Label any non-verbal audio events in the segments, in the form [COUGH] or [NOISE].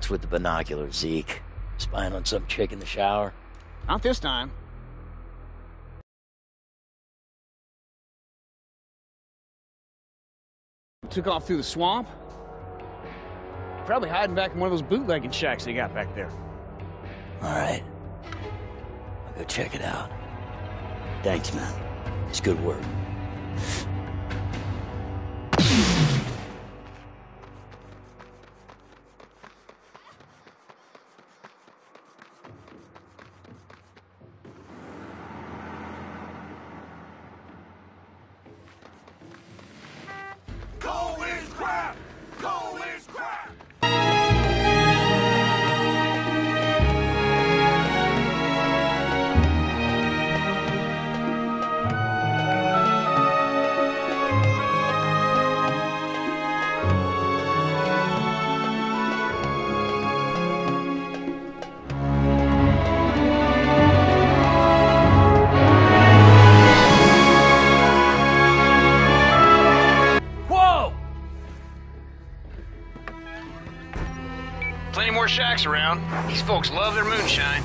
What's with the binoculars, Zeke? Spying on some chick in the shower? Not this time. Took off through the swamp. Probably hiding back in one of those bootlegging shacks they got back there. All right. I'll go check it out. Thanks, man. It's good work. Around. These folks love their moonshine.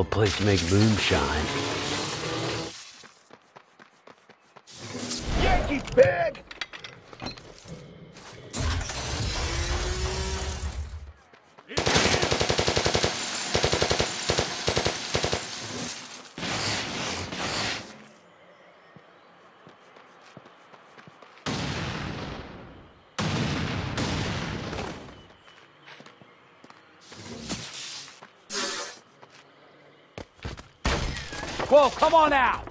A place to make moonshine. Whoa, come on out!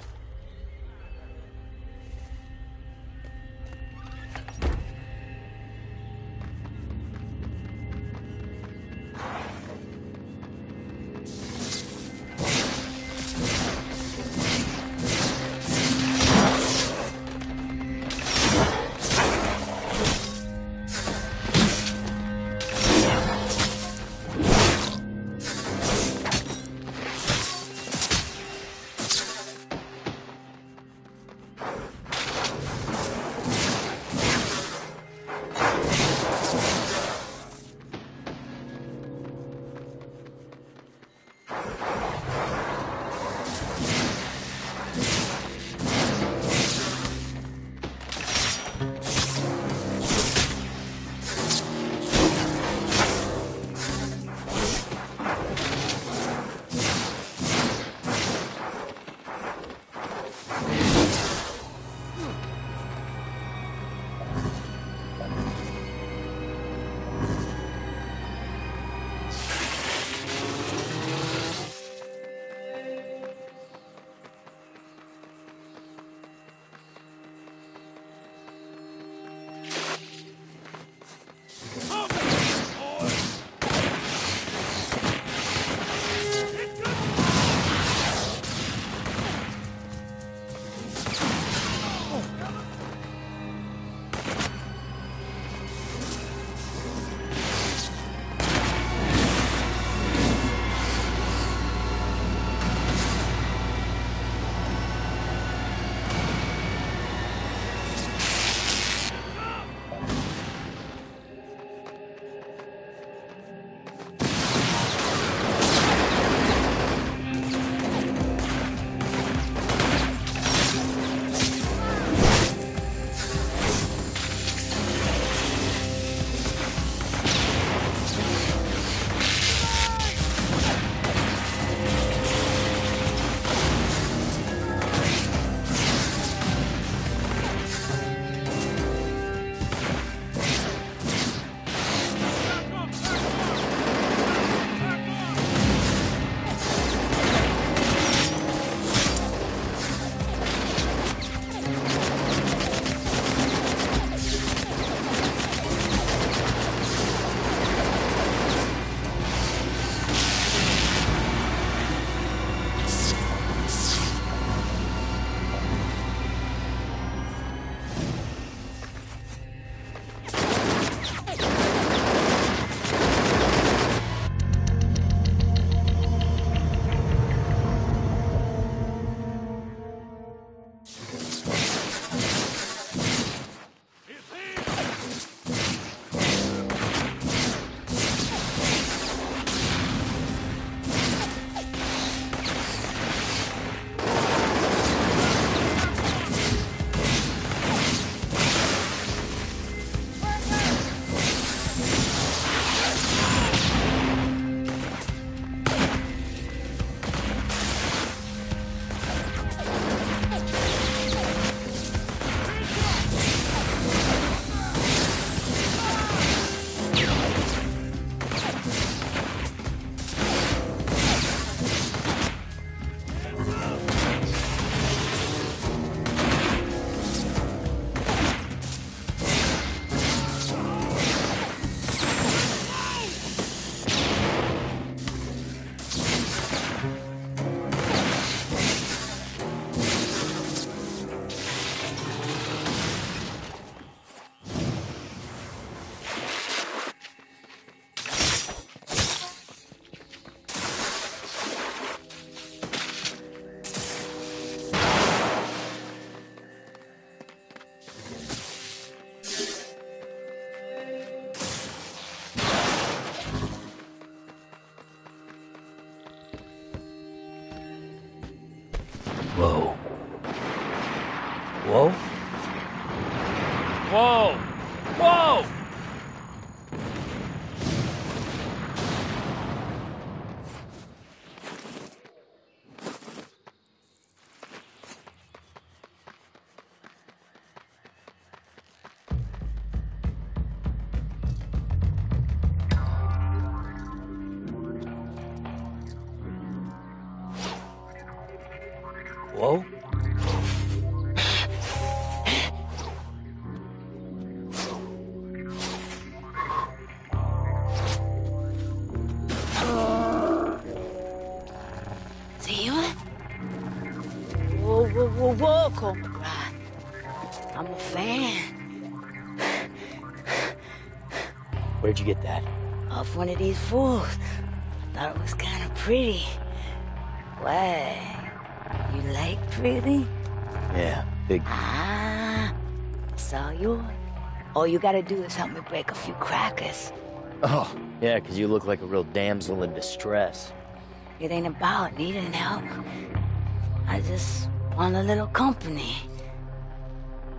Whoa, I'm a fan Where'd you get that? Off one of these fools. I thought it was kind of pretty. Why? You like pretty? Yeah, big. Ah, saw yours. All you gotta do is help me break a few crackers. Oh, yeah, 'cause you look like a real damsel in distress. It ain't about needing help. I just want a little company.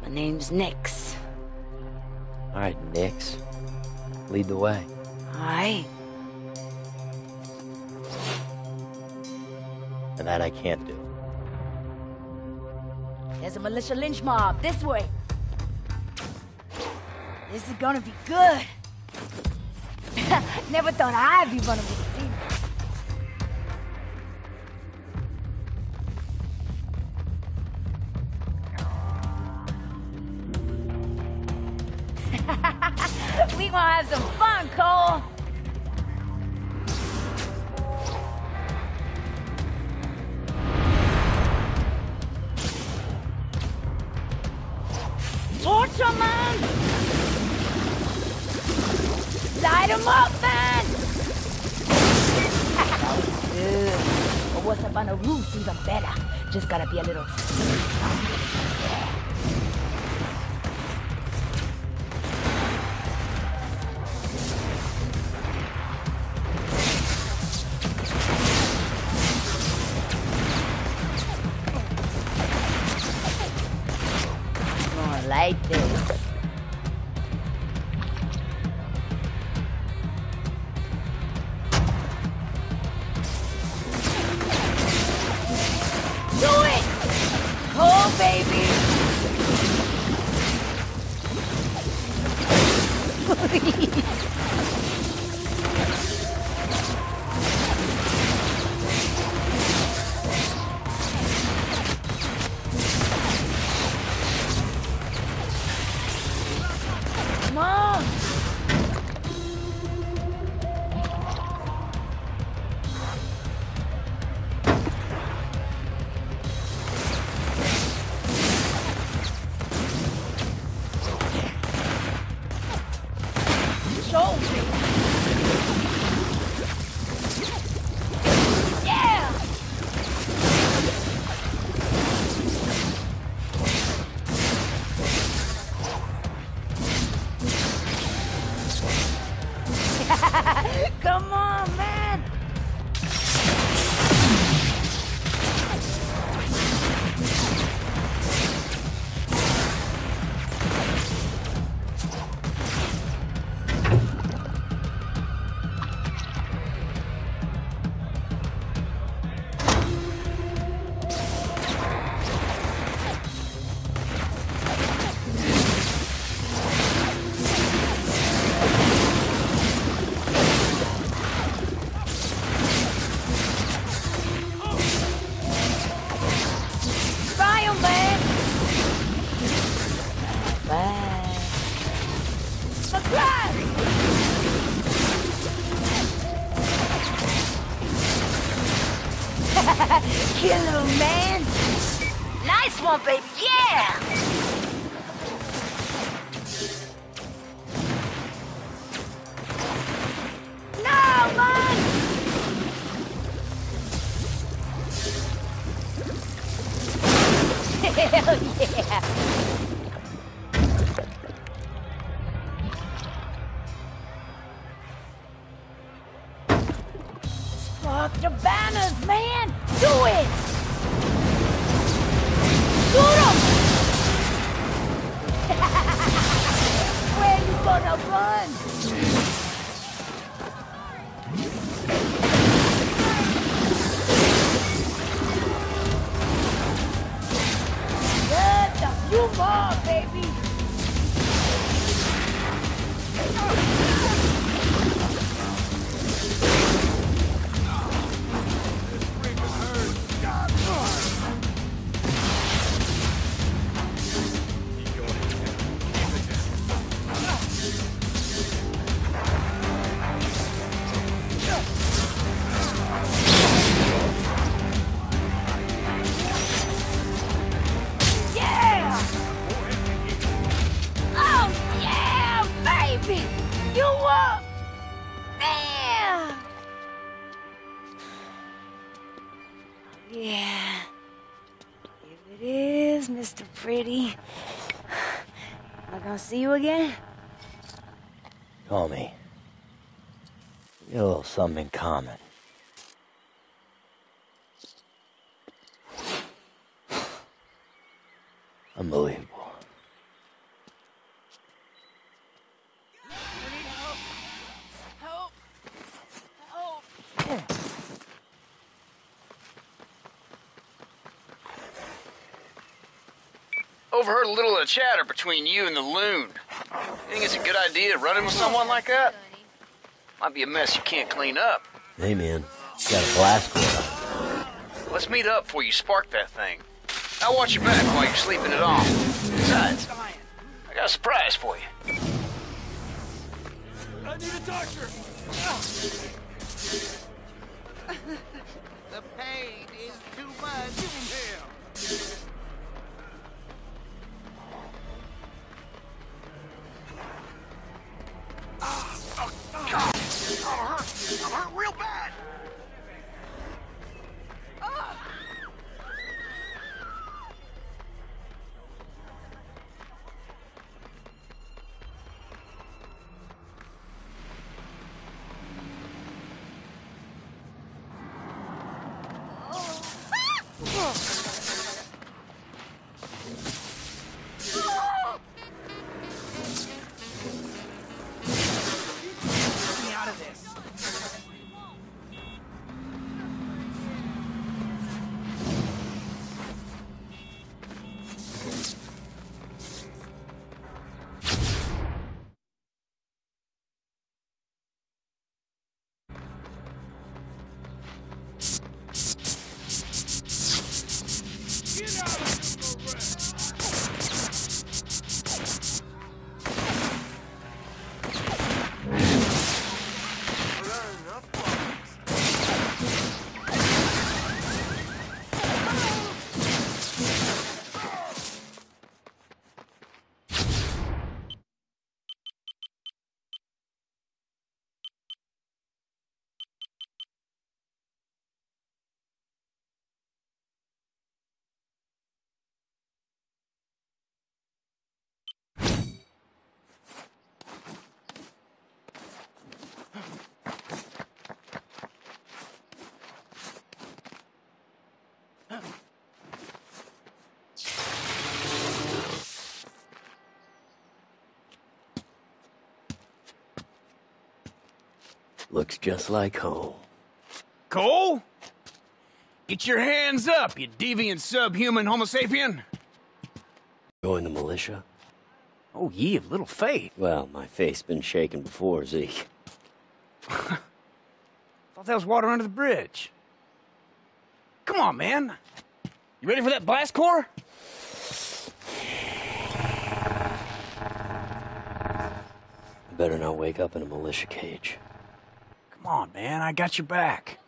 My name's Nix. All right, Nix. Lead the way. Alright. And that I can't do. There's a militia lynch mob this way. This is gonna be good. [LAUGHS] Never thought I'd be running with a we gonna have some fun, Cole. Torture, man! Light 'em up, man! Good. But what's up on the roof's even better. Just gotta be a little like this. Come on, man! Hell yeah. Yeah. If it is, Mr. Pretty. Am I gonna see you again? Call me. We a little something in common. Overheard a little of the chatter between you and the loon. You think it's a good idea running with someone like that? Might be a mess you can't clean up. Hey, man. Got a blast going on. Let's meet up before you spark that thing. I'll watch your back while you're sleeping it off. Besides, I got a surprise for you. I need a doctor! [LAUGHS] the pain is too much. Looks just like home. Cole? Get your hands up, you deviant subhuman homo sapien. Join the militia? Oh, ye of little faith. Well, my faith's been shaken before, Zeke. [LAUGHS] Thought that was water under the bridge. Come on, man. You ready for that blast core? I better not wake up in a militia cage. Come on, man. I got your back.